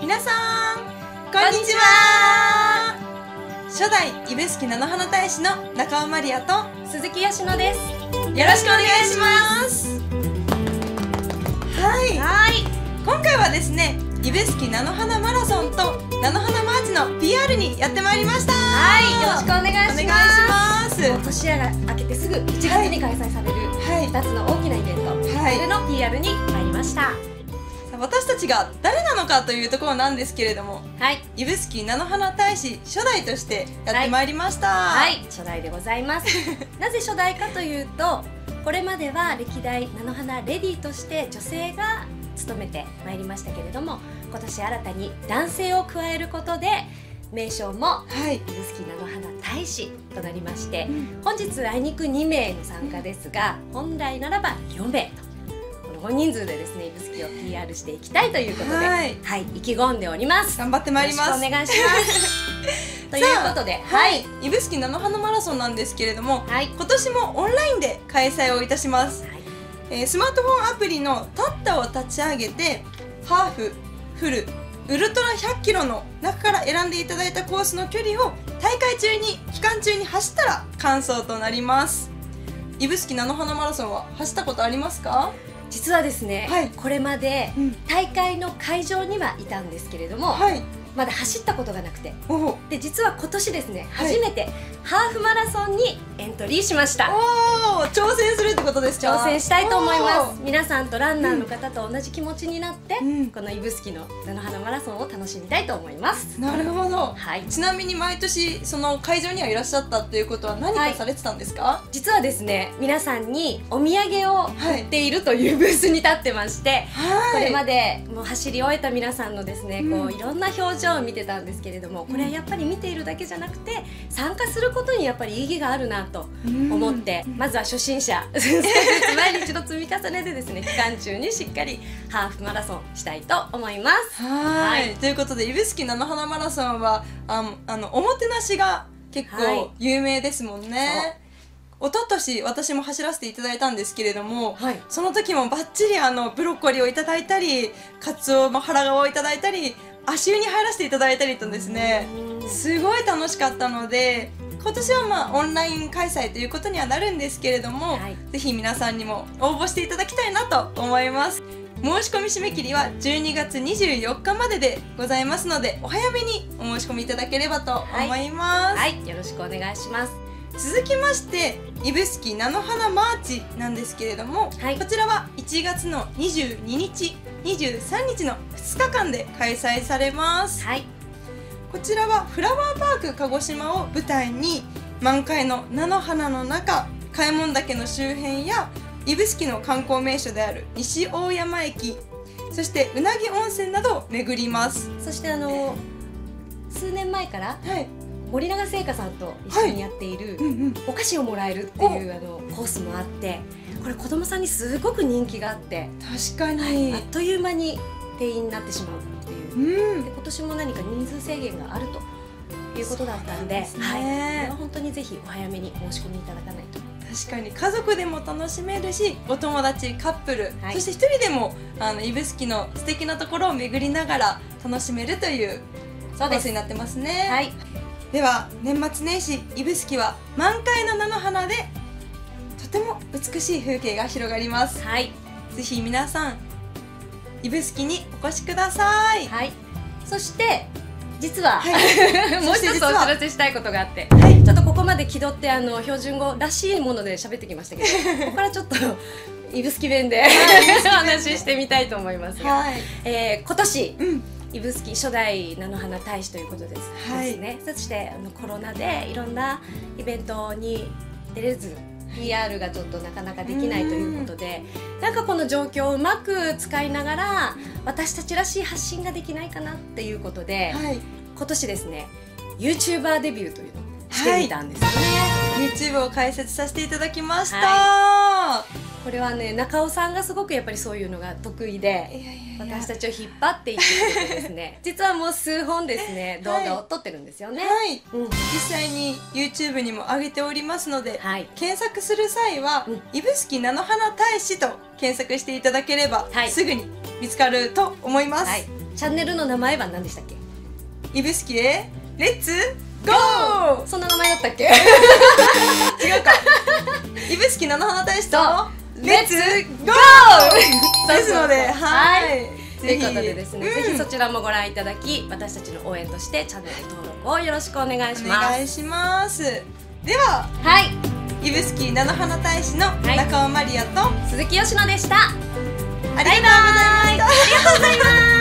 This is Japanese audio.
皆さんこんにちは。初代指宿菜の花大使の中尾マリアと鈴木よしのです。よろしくお願いします。はい。はい。今回はですね指宿菜の花マラソンと菜の花マーチの PR にやってまいりました。はいよろしくお願いします。お願いします。年が明けてすぐ1月に開催されるはい。2つの大きなイベント、はい。それの PR に参りました私たちが誰なのかというところなんですけれどもはい。指宿菜の花大使初代としてやってまいりました。はい。初代でございます。なぜ初代かというとこれまでは歴代菜の花レディーとして女性が務めてまいりましたけれども今年新たに男性を加えることで名称もはい。指宿菜の花大使となりましてうん。本日あいにく2名の参加ですが本来ならば4名と大人数でですね指宿を PR していきたいということでははいい、意気込んでおります。頑張ってまいります。お願いします。ということではい。指宿菜の花マラソンなんですけれどもはい。今年もオンラインで開催をいたします、はい。えースマートフォンアプリのタッタを立ち上げてハーフフルウルトラ100キロの中から選んでいただいたコースの距離を大会中に期間中に走ったら完走となります。指宿菜の花マラソンは走ったことありますか？実はですね、はい。これまでうん。大会の会場にはいたんですけれども、はいまだ走ったことがなくて。おお。で実は今年ですね、はい。初めてハーフマラソンにエントリーしました。おー挑戦するってことですか？挑戦したいと思いまおす皆さんとランナーの方と同じ気持ちになって、うん。この指宿の菜の花マラソンを楽しみたいと思います。ーなるほど。はい。ちなみに毎年その会場にはいらっしゃったっていうことは何かされてたんですか、実はですね皆さんにお土産をはい。売っているというブースに立ってまして、はい。これまでもう走り終えた皆さんのですね、こうん。ういろんな表情を見てたんですけれどもこれはやっぱり見ているだけじゃなくて参加することにやっぱり意義があるなと思って、うん。まずは初心者。毎日の積み重ねでですね期間中にしっかりハーフマラソンしたいと思います。はい。はい。ということで指宿菜の花マラソンはあのあのおもてなしが結はい。構有名ですもんね、一昨年私も走らせていただいたんですけれども、はい。その時もバッチリあのブロッコリーをいただいたりカツオの腹側をいただいたり足湯に入らせていただいたりとですねうんすごい楽しかったので今年はまあオンライン開催ということにはなるんですけれども、はい。ぜひ皆さんにも応募していただきたいなと思います。申し込み締め切りは12月24日まででございますのでお早めにお申し込みいただければと思います、はい、よろしくお願いします。続きまして指宿菜の花マーチなんですけれども、はい。こちらは1月の22日23日の2日間で開催されます。はい、こちらはフラワーパーク鹿児島を舞台に満開の菜の花の中開門岳の周辺や指宿の観光名所である西大山駅そしてうなぎ温泉などを巡ります。そしてあの数年前からはい、森永製菓さんと一緒にやっている、お菓子をもらえるっていうあのコースもあってこれ子供さんにすごく人気があって、確かに、あっという間に定員になってしまうっていう。うん。で今年も何か人数制限があるということだったんでね。はい、これは本当にぜひお早めに申し込みいただかないと。確かに。家族でも楽しめるしお友達カップル、はい。そして一人でもあの指宿の素敵なところを巡りながら楽しめるというコースになってますね。はい。では年末年始指宿は満開の菜の花でとても美しい風景が広がります。はい。ぜひ皆さん指宿にお越しください。はい。そして実は、はい。もう一つお知らせしたいことがあってはい。ちょっとここまで気取ってあの標準語らしいもので喋ってきましたけど ここからちょっと指宿弁で、お話ししてみたいと思いますが、はい。えー今年うん。指宿初代菜の花大使ということです,、はい。ですねそしてあのコロナでいろんなイベントに出れず PR がちょっとなかなかできないということでなんかこの状況をうまく使いながら私たちらしい発信ができないかなっていうことで、はい。今年ですね YouTuber デビューというのをしてみたんですよね、YouTube を開設させていただきました、はこれはね中尾さんがすごくやっぱりそういうのが得意で私たちを引っ張っていってですね。実はもう数本ですね動画を撮ってるんですよね、はい。うん。実際に YouTube にも上げておりますので、はい。検索する際はうん「指宿菜の花大使」と検索していただければ、はい。すぐに見つかると思います、はい。チャンネルの名前は何でしたっけ？指宿へレッツゴー！そんな名前だったっけ？違うか。指宿七花大使とレッツゴーですのではい。ということでですね、うんぜひそちらもご覧いただき私たちの応援としてチャンネル登録をよろしくお願いしおます。願いします。でははい。指宿菜の花大使のい。中尾マリアと、鈴木よしのでした。ありがとうございました。ありがとうございます